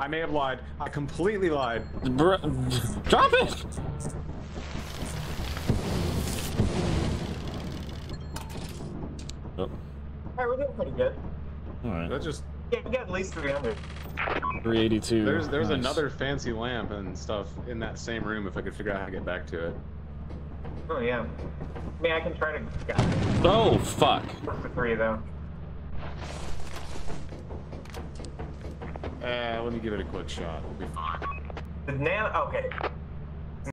I may have lied. I completely lied. Br drop it! Oh, Alright, we're doing pretty good. alright. That just Yeah, we got at least 300. 382. there's there's Nice. another fancy lamp and stuff in that same room if I could figure out how to get back to it. Oh, yeah. I mean, I can try to Oh, fuck. for three, though. Uh, let me give it a quick shot. We'll be fine. The nano. Okay.